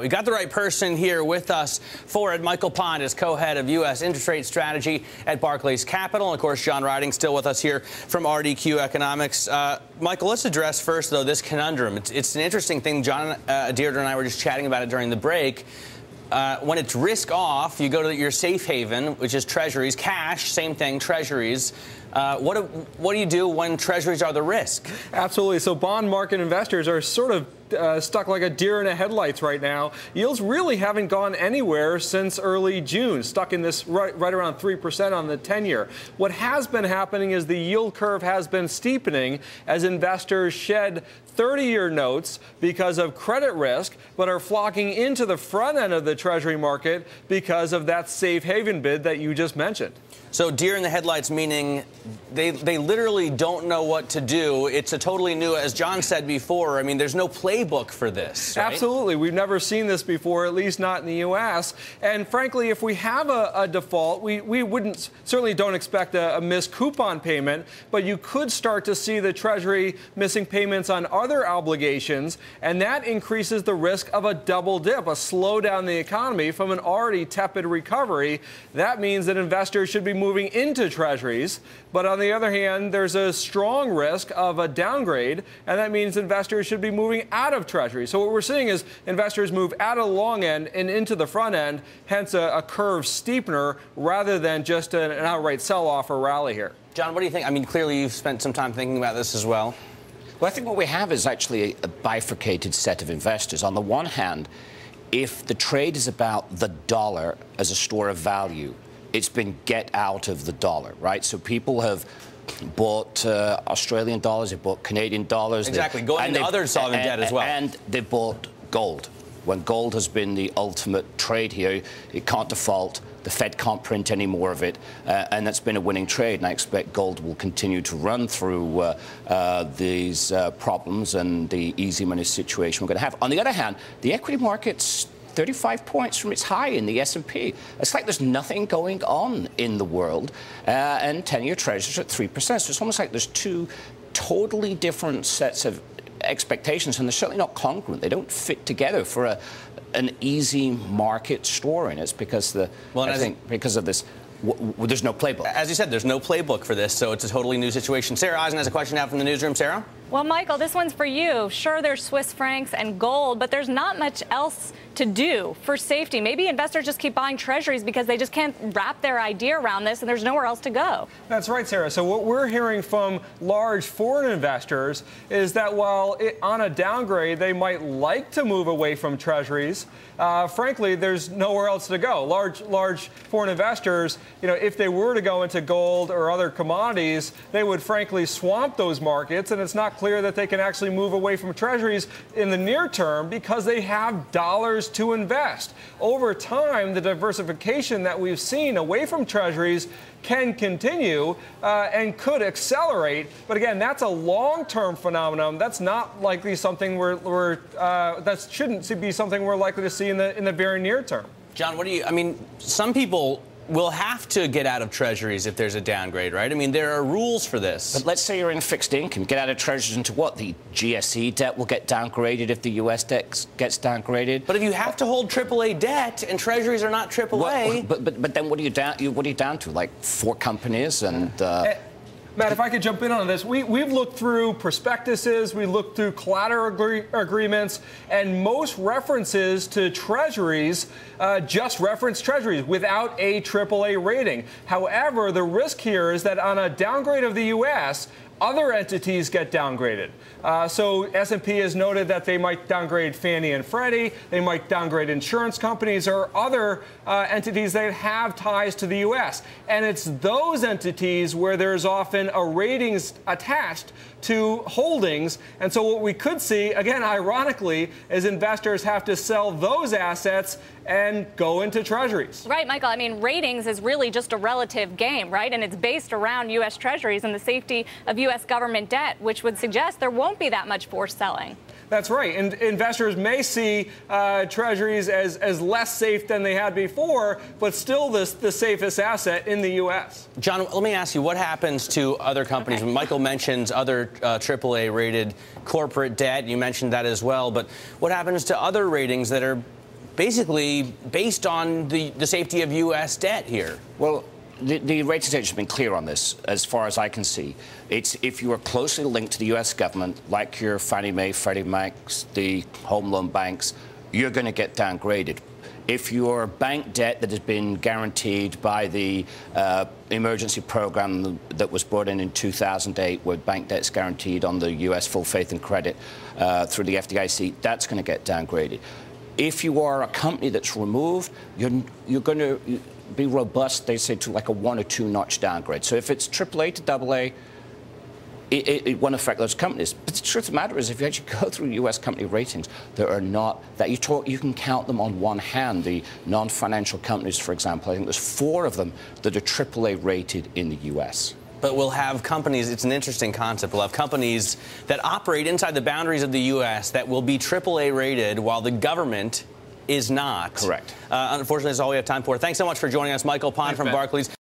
We got the right person here with us for it. Michael Pond is co-head of U.S. interest rate strategy at Barclays Capital. And of course, John Ryding still with us here from RDQ Economics. Uh, Michael, let's address first, though, this conundrum. It's, it's an interesting thing. John uh, Deirdre and I were just chatting about it during the break. Uh, when it's risk off, you go to your safe haven, which is treasuries, cash, same thing, treasuries. Uh, what, do, what do you do when treasuries are the risk? Absolutely. So bond market investors are sort of uh, stuck like a deer in the headlights right now. Yields really haven't gone anywhere since early June, stuck in this right, right around 3% on the 10 year. What has been happening is the yield curve has been steepening as investors shed 30 year notes because of credit risk, but are flocking into the front end of the Treasury market because of that safe haven bid that you just mentioned. So deer in the headlights meaning they they literally don't know what to do. It's a totally new, as John said before. I mean, there's no playbook for this. Right? Absolutely, we've never seen this before, at least not in the U.S. And frankly, if we have a, a default, we we wouldn't certainly don't expect a, a missed coupon payment, but you could start to see the Treasury missing payments on other obligations, and that increases the risk of a double dip, a slowdown in the economy from an already tepid recovery. That means that investors should be moving into treasuries. But on the other hand, there's a strong risk of a downgrade, and that means investors should be moving out of treasuries. So what we're seeing is investors move out of the long end and into the front end, hence a, a curve steepener rather than just an, an outright sell off or rally here. John, what do you think? I mean, clearly you've spent some time thinking about this as well. Well, I think what we have is actually a bifurcated set of investors. On the one hand, if the trade is about the dollar as a store of value, it's been get out of the dollar, right? So people have bought uh, Australian dollars, they bought Canadian dollars. Exactly, going into other sovereign debt as well. And they bought gold. When gold has been the ultimate trade here, it can't default. The Fed can't print any more of it, uh, and that's been a winning trade. And I expect gold will continue to run through uh, uh, these uh, problems and the easy money situation we're going to have. On the other hand, the equity markets 35 points from its high in the S&P. It's like there's nothing going on in the world, uh, and 10-year treasuries at 3%. So it's almost like there's two totally different sets of expectations, and they're certainly not congruent. They don't fit together for a, an easy market story, and it's because the well, I think because of this there's no playbook. As you said, there's no playbook for this, so it's a totally new situation. Sara Eisen has a question now from the newsroom. Sara? Well, Michael, this one's for you. Sure, there's Swiss francs and gold, but there's not much else to do for safety. Maybe investors just keep buying treasuries because they just can't wrap their idea around this and there's nowhere else to go. That's right, Sara. So, what we're hearing from large foreign investors is that while it, on a downgrade they might like to move away from treasuries, uh, frankly, there's nowhere else to go. Large, large foreign investors, you know, if they were to go into gold or other commodities, they would frankly swamp those markets, and it's not clear that they can actually move away from treasuries in the near term because they have dollars to invest. Over time, the diversification that we've seen away from treasuries can continue uh, and could accelerate. But again, that's a long-term phenomenon. That's not likely something we're, we're uh, that shouldn't be something we're likely to see in the in the very near term. John, what do you? I mean, some people will have to get out of treasuries if there's a downgrade, right? I mean, there are rules for this. But let's say you're in fixed income. Get out of treasuries into what? The GSE debt will get downgraded if the U.S. debt gets downgraded. But if you have to hold AAA debt and treasuries are not AAA. Well, but, but, but then what are you down? What are you down to? Like four companies and. Uh, eh, Matt, if I could jump in on this, we, we've looked through prospectuses, we looked through collateral agree- agreements, and most references to treasuries uh, just reference treasuries without a AAA rating. However, the risk here is that on a downgrade of the U.S., other entities get downgraded. Uh, so S&P has noted that they might downgrade Fannie and Freddie, they might downgrade insurance companies or other uh, entities that have ties to the U.S. And it's those entities where there's often a ratings attached to holdings. And so what we could see, again, ironically, is investors have to sell those assets and go into treasuries. Right, Michael. I mean, ratings is really just a relative game, right? And it's based around U.S. treasuries and the safety of U.S. government debt, which would suggest there won't be that much forced selling. That's right. And investors may see uh, treasuries as, as less safe than they had before, but still this, the safest asset in the U.S. John, let me ask you what happens to other companies? Okay. Michael mentions other uh, AAA rated corporate debt. You mentioned that as well. But what happens to other ratings that are basically based on the, the safety of U.S. debt here. Well, the, the ratings agency has been clear on this, as far as I can see. It's if you are closely linked to the U.S. government, like your Fannie Mae, Freddie Macs, the home loan banks, you're going to get downgraded. If your bank debt that has been guaranteed by the uh, emergency program that was brought in in 2008, where bank debt's guaranteed on the U.S. full faith and credit uh, through the FDIC, that's going to get downgraded. If you are a company that's removed, you're, you're going to be robust, they say, to like a one or two notch downgrade. So if it's AAA to AA, it, it, it, won't affect those companies. But the truth of the matter is, if you actually go through U.S. company ratings, there are not that you talk. You can count them on one hand. The non-financial companies, for example, I think there's four of them that are AAA rated in the U.S. But we'll have companies, it's an interesting concept. We'll have companies that operate inside the boundaries of the U.S. that will be AAA rated while the government is not. Correct. Uh, unfortunately, that's all we have time for. Thanks so much for joining us, Michael Pond Thanks, from Ben. Barclays.